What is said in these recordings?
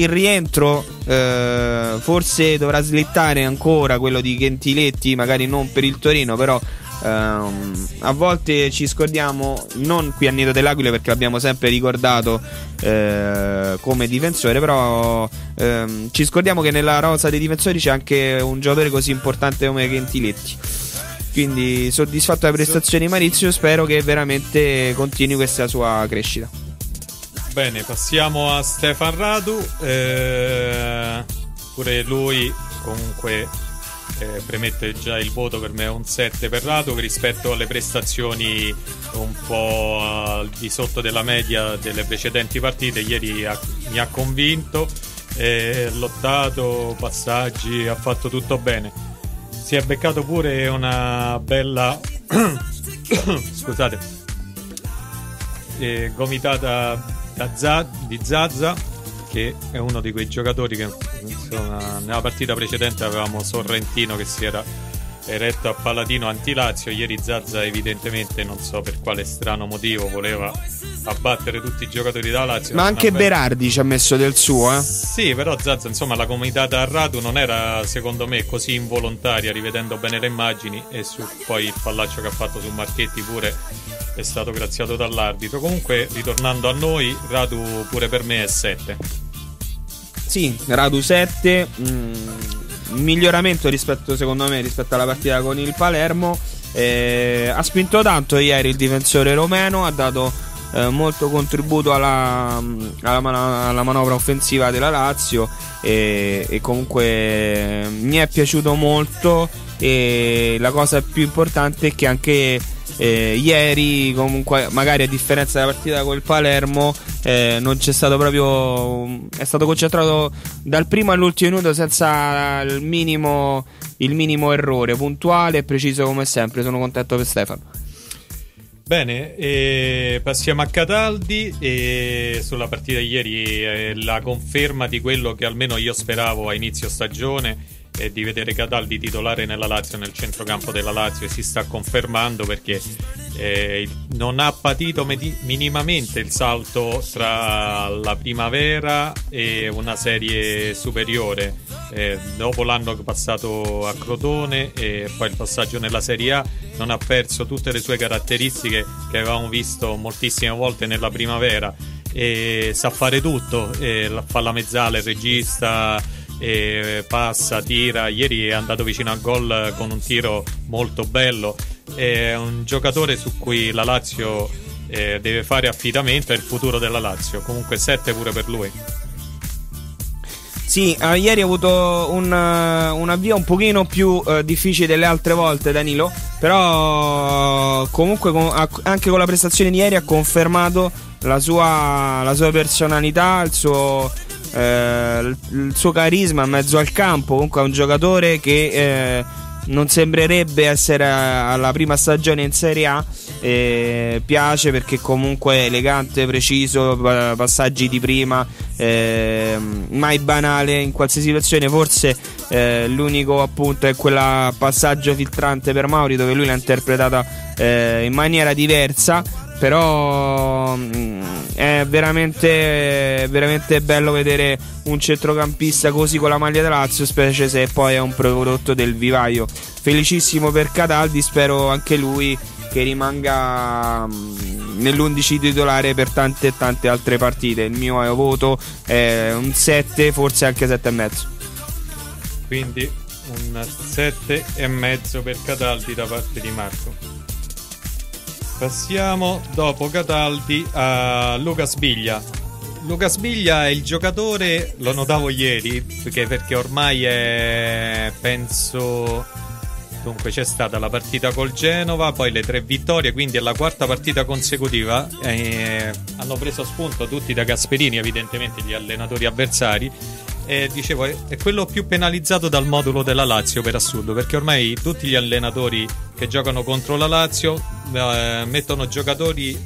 il rientro eh, forse dovrà slittare ancora quello di Gentiletti, magari non per il Torino, però ehm, a volte ci scordiamo, non qui a Nido dell'Aquila perché l'abbiamo sempre ricordato eh, come difensore, però ehm, ci scordiamo che nella rosa dei difensori c'è anche un giocatore così importante come Gentiletti. Quindi soddisfatto delle prestazioni di Maurizio, spero che veramente continui questa sua crescita. Bene, passiamo a Stefan Radu. Eh, pure lui comunque eh, premette già il voto per me è un 7 per Radu rispetto alle prestazioni un po' al di sotto della media delle precedenti partite. Ieri ha, mi ha convinto, eh, lottato, passaggi, ha fatto tutto bene. Si è beccato pure una bella scusate eh, gomitata Zaz- di Zazza che è uno di quei giocatori che insomma, nella partita precedente avevamo Sorrentino che si era eretto a Paladino anti-Lazio ieri Zazza evidentemente non so per quale strano motivo voleva abbattere tutti i giocatori da Lazio ma anche Berardi ci ha messo del suo eh? sì però Zazza insomma la comunità a Radu non era secondo me così involontaria rivedendo bene le immagini e su poi il fallaccio che ha fatto su Marchetti pure è stato graziato dall'arbitro. Comunque, ritornando a noi, Radu pure per me è 7. Sì, Radu 7. Mm, miglioramento rispetto, secondo me, rispetto alla partita con il Palermo. Eh, ha spinto tanto ieri il difensore romeno, ha dato eh, molto contributo alla, alla, man- alla, manovra offensiva della Lazio e, e comunque mi è piaciuto molto e la cosa più importante è che anche eh, ieri comunque magari a differenza della partita con il Palermo eh, non c'è stato proprio è stato concentrato dal primo all'ultimo minuto senza il minimo, il minimo errore puntuale e preciso come sempre. Sono contento per Stefano. Bene, passiamo a Cataldi e sulla partita di ieri eh, la conferma di quello che almeno io speravo a inizio stagione e di vedere Cataldi titolare nella Lazio, nel centrocampo della Lazio e si sta confermando perché eh, non ha patito med- minimamente il salto tra la primavera e una serie superiore. Eh, dopo l'anno passato a Crotone e poi il passaggio nella Serie A non ha perso tutte le sue caratteristiche che avevamo visto moltissime volte nella primavera e sa fare tutto, eh, fa la mezzala, il regista passa, tira. Ieri è andato vicino al gol con un tiro molto bello. È un giocatore su cui la Lazio eh, deve fare affidamento. È il futuro della Lazio. Comunque 7 pure per lui. Sì, uh, ieri ha avuto un, uh, un, avvio un pochino più uh, difficile delle altre volte Danilo, però comunque con, anche con la prestazione di ieri ha confermato la sua, la sua personalità, il suo, il suo carisma in mezzo al campo. Comunque è un giocatore che non sembrerebbe essere alla prima stagione in Serie A. Eh, piace perché comunque è elegante, preciso, passaggi di prima, eh, mai banale in qualsiasi situazione. Forse eh, l'unico appunto è quel passaggio filtrante per Mauri dove lui l'ha interpretata eh, in maniera diversa però mh, mm, è veramente, veramente bello vedere un centrocampista così con la maglia da Lazio, specie se poi è un prodotto del vivaio. Felicissimo per Cataldi, spero anche lui che rimanga mm, nell'11 titolare per tante e tante altre partite. Il mio voto è un 7, forse anche 7,5. Quindi un 7,5 per Cataldi da parte di Marco. Passiamo dopo Cataldi a Luca Sbiglia. Luca Sbiglia è il giocatore, lo notavo ieri, perché, perché ormai è, penso, dunque c'è stata la partita col Genova, poi le tre vittorie, quindi è la quarta partita consecutiva. Eh, hanno preso spunto tutti da Gasperini, evidentemente gli allenatori avversari. E dicevo, è quello più penalizzato dal modulo della Lazio per assurdo, perché ormai tutti gli allenatori che giocano contro la Lazio eh, mettono giocatori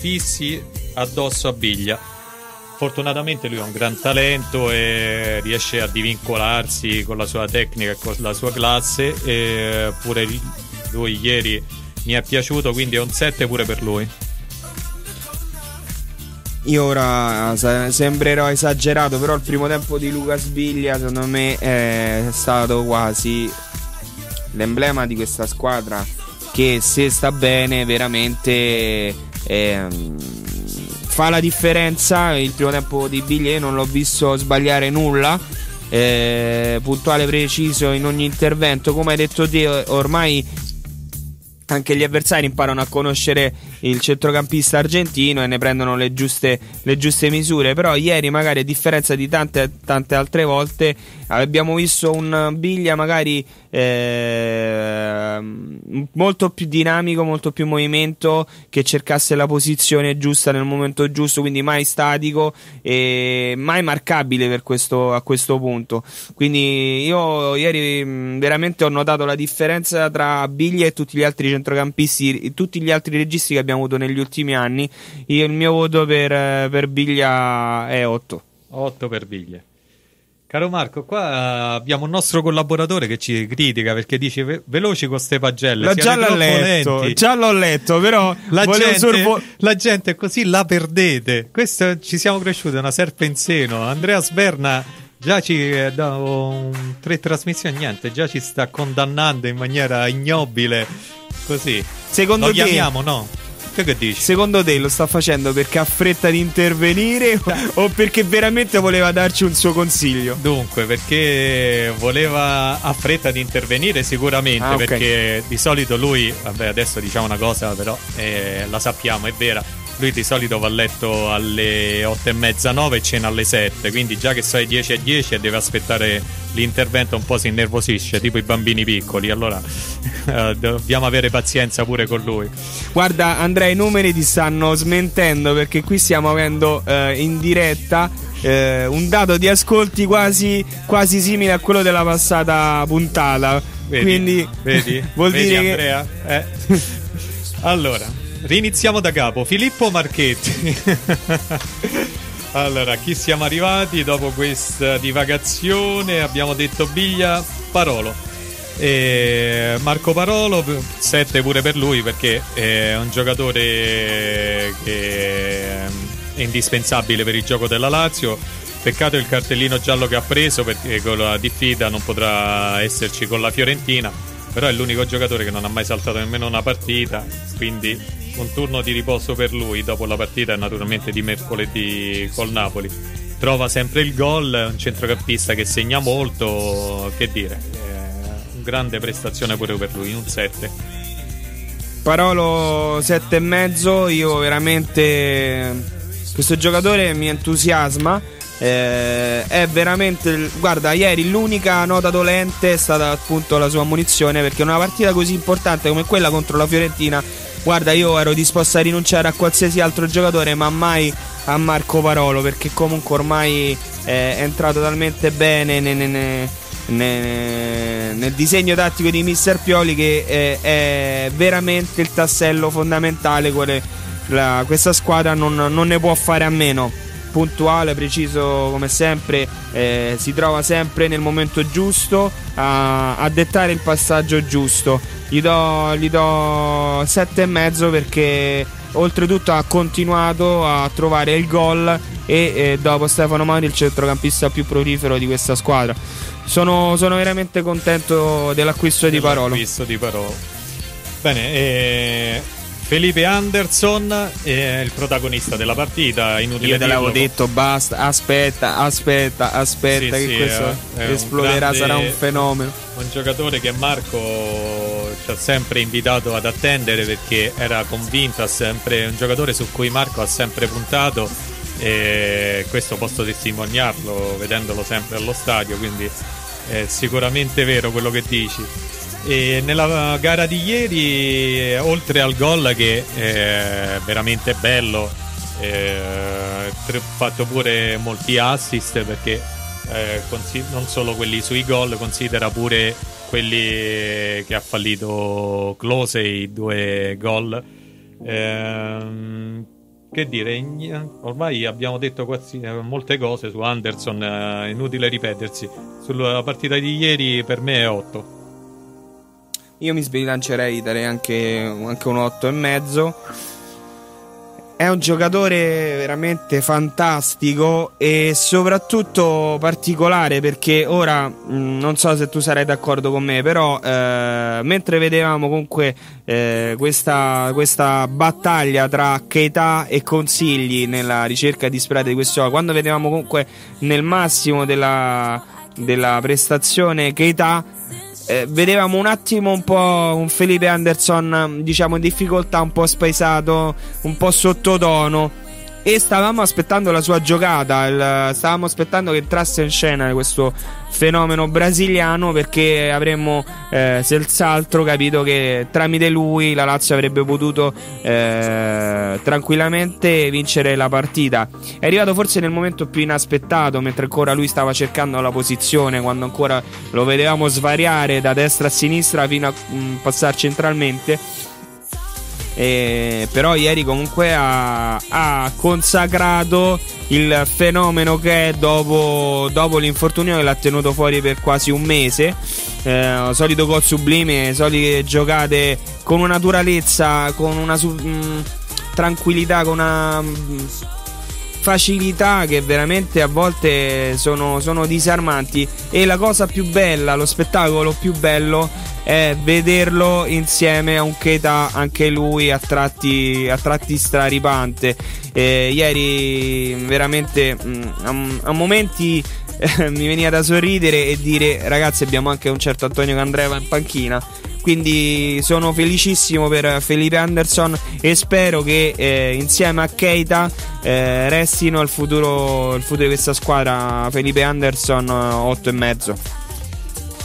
fissi addosso a Biglia. Fortunatamente lui ha un gran talento e riesce a divincolarsi con la sua tecnica e con la sua classe. E pure lui ieri mi è piaciuto, quindi è un 7 pure per lui. Io ora sembrerò esagerato, però il primo tempo di Luca Sbiglia secondo me è stato quasi l'emblema di questa squadra che se sta bene veramente eh, fa la differenza. Il primo tempo di Biglia non l'ho visto sbagliare nulla. Eh, puntuale preciso in ogni intervento come hai detto te ormai anche gli avversari imparano a conoscere il centrocampista argentino e ne prendono le giuste, le giuste misure. Però ieri, magari a differenza di tante, tante altre volte, abbiamo visto un Biglia magari eh, molto più dinamico, molto più movimento, che cercasse la posizione giusta nel momento giusto, quindi mai statico e mai marcabile questo, a questo punto. Quindi io ieri veramente ho notato la differenza tra Biglia e tutti gli altri centrocampisti, tutti gli altri registi che abbiamo avuto negli ultimi anni. Io, il mio voto per, per Biglia è 8. 8 per Biglia. Caro Marco, qua abbiamo un nostro collaboratore che ci critica perché dice ve- veloci con ste pagelle. La già l'ho letto, lenti. già l'ho letto, però la gente, sorvo- la gente è così la perdete. Questo ci siamo cresciuti, una serpe in seno. Andrea Sberna già ci eh, da un, tre trasmissioni, niente, già ci sta condannando in maniera ignobile. Così. Secondo Lo te, chiamiamo, no? Che dici? Secondo te lo sta facendo perché ha fretta di intervenire o perché veramente voleva darci un suo consiglio? Dunque, perché voleva ha fretta di intervenire sicuramente, ah, okay. perché di solito lui, vabbè adesso diciamo una cosa però eh, la sappiamo, è vera lui di solito va a letto alle 8 e mezza, 9 e cena alle 7. Quindi già che sei 10 e 10 e deve aspettare l'intervento, un po' si innervosisce, tipo i bambini piccoli. Allora eh, dobbiamo avere pazienza pure con lui. Guarda, Andrea, i numeri ti stanno smentendo perché qui stiamo avendo eh, in diretta. Eh, un dato di ascolti quasi, quasi simile a quello della passata puntata. Vedi, Quindi vedi, vuol vedi dire Andrea? che. Eh. allora, Riniziamo da capo. Filippo Marchetti. allora, chi siamo arrivati dopo questa divagazione? Abbiamo detto Biglia Parolo. E Marco Parolo, 7 pure per lui perché è un giocatore che è indispensabile per il gioco della Lazio. Peccato il cartellino giallo che ha preso perché con la diffida non potrà esserci con la Fiorentina. Però è l'unico giocatore che non ha mai saltato nemmeno una partita. Quindi un turno di riposo per lui dopo la partita naturalmente di mercoledì col Napoli. Trova sempre il gol, un centrocampista che segna molto, che dire, eh, grande prestazione pure per lui, un 7. Parolo 7 e mezzo, io veramente questo giocatore mi entusiasma. Eh, è veramente guarda ieri l'unica nota dolente è stata appunto la sua munizione perché una partita così importante come quella contro la Fiorentina guarda io ero disposto a rinunciare a qualsiasi altro giocatore ma mai a Marco Parolo perché comunque ormai è entrato talmente bene nel, nel, nel, nel disegno tattico di Mister Pioli che è, è veramente il tassello fondamentale quale, la, questa squadra non, non ne può fare a meno puntuale, preciso come sempre, eh, si trova sempre nel momento giusto a, a dettare il passaggio giusto. Gli do, gli do 7,5 perché oltretutto ha continuato a trovare il gol e eh, dopo Stefano Mani il centrocampista più prolifero di questa squadra. Sono, sono veramente contento dell'acquisto di Parolo. di Parolo. Bene, eh, Felipe Anderson è il protagonista della partita. Inutile Io te l'avevo detto, basta, aspetta, aspetta, aspetta, sì, che sì, questo esploderà, grande, sarà un fenomeno. Un giocatore che Marco ci ha sempre invitato ad attendere perché era convinto, sempre, un giocatore su cui Marco ha sempre puntato e questo posso testimoniarlo vedendolo sempre allo stadio, quindi è sicuramente vero quello che dici. E nella gara di ieri, oltre al gol che è veramente bello, ha fatto pure molti assist perché eh, non solo quelli sui gol, considera pure quelli che ha fallito Close, i due gol. Eh, che dire, ormai abbiamo detto quasi, molte cose su Anderson, eh, inutile ripetersi. Sulla partita di ieri per me è 8. Io mi sbilancerei, darei anche, anche un 8,5. è un giocatore veramente fantastico e soprattutto particolare perché ora mm, non so se tu sarai d'accordo con me, però eh, mentre vedevamo comunque eh, questa, questa, battaglia tra Keita e Consigli nella ricerca disperata di questo quando vedevamo comunque nel massimo della, della prestazione Keita eh, vedevamo un attimo un po' un Felipe Anderson, diciamo in difficoltà, un po' spaesato, un po' sottotono e stavamo aspettando la sua giocata, il, stavamo aspettando che entrasse in scena questo fenomeno brasiliano perché avremmo eh, senz'altro capito che tramite lui la Lazio avrebbe potuto eh, tranquillamente vincere la partita. È arrivato forse nel momento più inaspettato, mentre ancora lui stava cercando la posizione, quando ancora lo vedevamo svariare da destra a sinistra fino a mh, mm, passare centralmente eh, però ieri comunque ha, ha, consacrato il fenomeno che è dopo, dopo, l'infortunio che l'ha tenuto fuori per quasi un mese. Eh, solito gol sublime, solite giocate con una naturalezza, con una mh, mm, tranquillità, con una mh, mm, facilità che veramente a volte sono, sono disarmanti. E la cosa più bella, lo spettacolo più bello è vederlo insieme a un Keta, anche lui a tratti, a tratti straripante. Eh, ieri veramente mh, mm, a, a, momenti eh, mi veniva da sorridere e dire ragazzi abbiamo anche un certo Antonio Candreva in panchina. Quindi sono felicissimo per Felipe Anderson e spero che eh, insieme a Keita eh, restino il futuro, il futuro di questa squadra Felipe Anderson 8 e mezzo.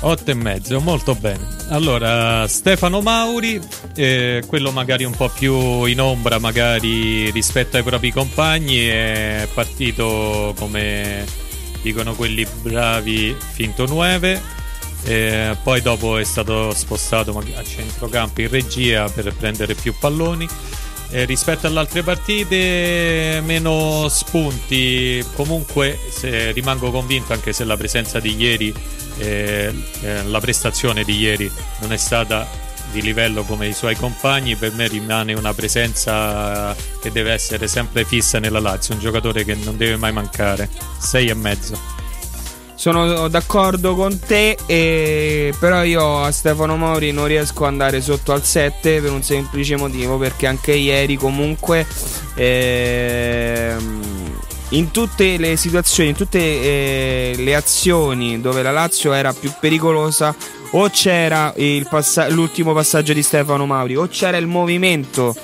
8 e mezzo, molto bene. Allora, Stefano Mauri, eh, quello magari un po' più in ombra, magari rispetto ai propri compagni, è partito come dicono quelli bravi finto 9. Eh, poi dopo è stato spostato a centrocampo in regia per prendere più palloni. Eh, rispetto alle altre partite, meno spunti. Comunque, rimango convinto, anche se la presenza di ieri eh, eh, la prestazione di ieri non è stata di livello come i suoi compagni, per me rimane una presenza che deve essere sempre fissa nella Lazio, un giocatore che non deve mai mancare. 6 e mezzo. Sono d'accordo con te, e... però io a Stefano Mori non riesco ad andare sotto al 7 per un semplice motivo, perché anche ieri comunque... Ehm in tutte le situazioni, in tutte eh, le azioni dove la Lazio era più pericolosa, o c'era passa- l'ultimo passaggio di Stefano Mauri, o c'era il movimento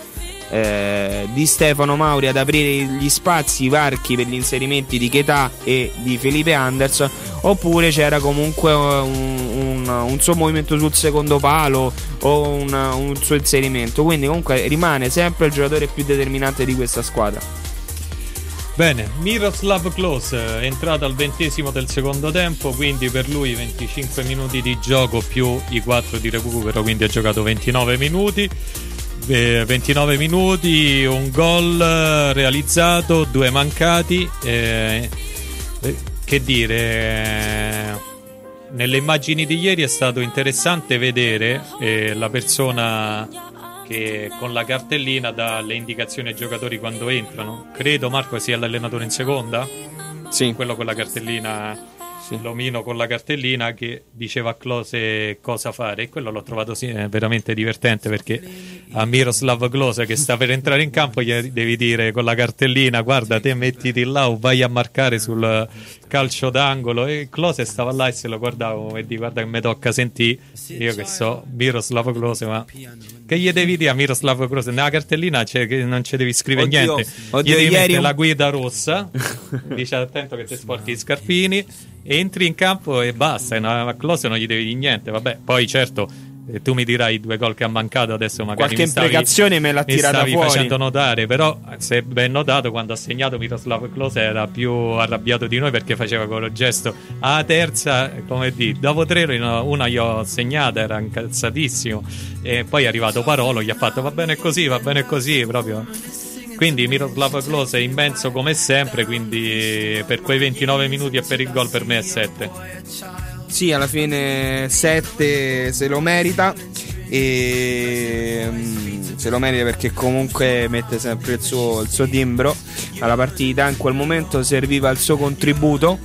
eh, di Stefano Mauri ad aprire gli spazi, i varchi per gli inserimenti di Chetà e di Felipe Anderson, oppure c'era comunque un, un, un suo movimento sul secondo palo o un, un suo inserimento. Quindi comunque rimane sempre il giocatore più determinante di questa squadra. Bene, Miroslav Klose è entrato al ventesimo del secondo tempo, quindi per lui 25 minuti di gioco più i 4 di recupero, quindi ha giocato 29 minuti. 29 minuti, un gol realizzato, due mancati. Eh, che dire, eh, nelle immagini di ieri è stato interessante vedere eh, la persona che con la cartellina dà le indicazioni ai giocatori quando entrano. Credo Marco sia l'allenatore in seconda? Sì. Quello con la cartellina sì. l'omino con la cartellina che diceva a Close cosa fare. E quello l'ho trovato sì, veramente divertente perché a Miroslav Klose che sta per entrare in campo gli devi dire con la cartellina guarda te mettiti là o vai a marcare sul calcio d'angolo. E Close stava là e se lo guardavo e di guarda che mi tocca sentì. Io che so Miroslav Klose ma che gli devi dire a Miroslav Klose nella cartellina non ci devi scrivere oddio, niente. Oddio, gli devi mettere un... la guida rossa dice attento che ti sporchi gli scarpini entri in campo e basta. A Close non gli devi dire niente. Vabbè, poi certo. Eh, tu mi dirai i due gol che ha mancato adesso magari qualche stavi, imprecazione me l'ha tirata stavi fuori facendo notare però se ben notato quando ha segnato Miroslav Klose era più arrabbiato di noi perché faceva quello gesto a terza come di dopo tre una gli ho segnata era incazzatissimo e poi è arrivato Parolo gli ha fatto va bene così va bene così proprio quindi Miroslav Klose è immenso come sempre, quindi per quei 29 minuti e per il gol per me è 7. Sì, alla fine 7 se lo merita. E mm, se lo merita perché comunque mette sempre il suo, il suo timbro alla partita. In quel momento serviva il suo contributo